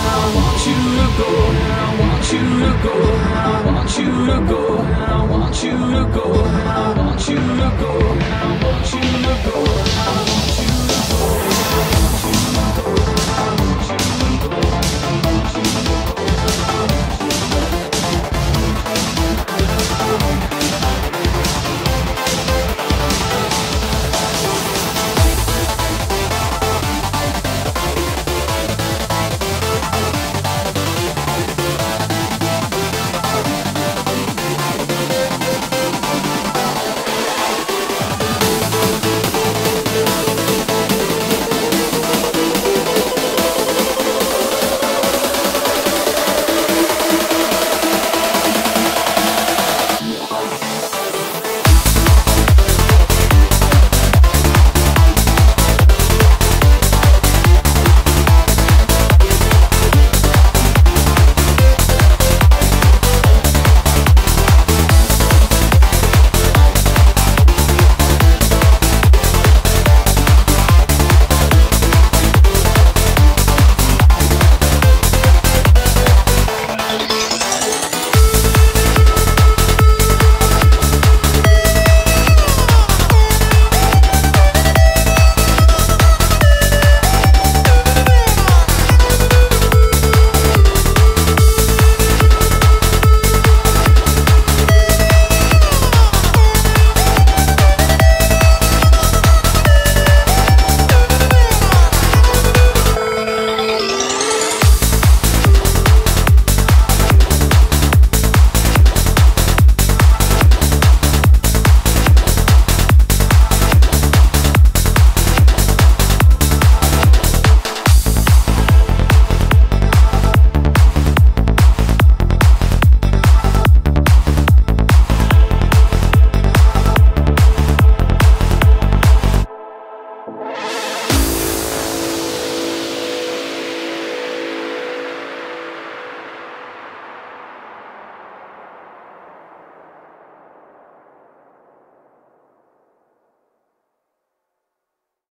I want you to go, I want you to go, I want you to go, I want you to go, I want you to go, I want you to go.